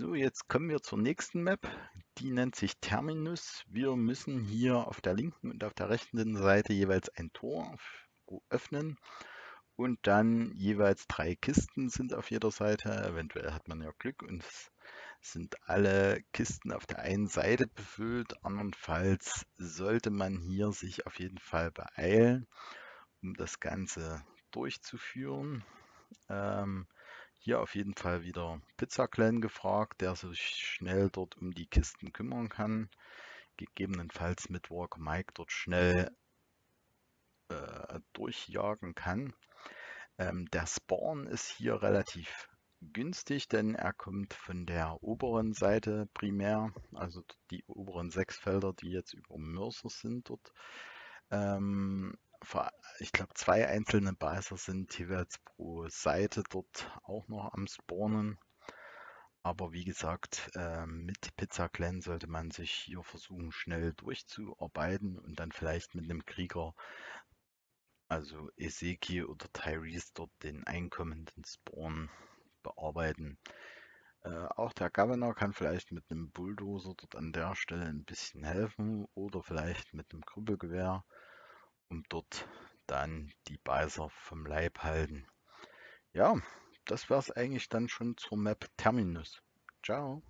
So, jetzt kommen wir zur nächsten Map. Die nennt sich Terminus. Wir müssen hier auf der linken und auf der rechten Seite jeweils ein Tor öffnen und dann jeweils drei Kisten sind auf jeder Seite. Eventuell hat man ja Glück und es sind alle Kisten auf der einen Seite befüllt. Andernfalls sollte man hier sich auf jeden Fall beeilen, um das Ganze durchzuführen. Ähm, hier auf jeden Fall wieder Pizza Clan gefragt, der sich schnell dort um die Kisten kümmern kann. Gegebenenfalls mit Walker Mike dort schnell äh, durchjagen kann. Ähm, der Spawn ist hier relativ günstig, denn er kommt von der oberen Seite primär, also die oberen sechs Felder, die jetzt über Mörser sind dort. Ähm, ich glaube, zwei einzelne Beißer sind jeweils pro Seite dort auch noch am Spawnen. Aber wie gesagt, äh, mit Pizza Clan sollte man sich hier versuchen, schnell durchzuarbeiten und dann vielleicht mit einem Krieger, also Ezekiel oder Tyrese, dort den einkommenden Spawn bearbeiten. Äh, auch der Governor kann vielleicht mit einem Bulldozer dort an der Stelle ein bisschen helfen oder vielleicht mit einem Krüppelgewehr und dort dann die Beißer vom Leib halten. Ja, das wäre es eigentlich dann schon zur Map Terminus. Ciao.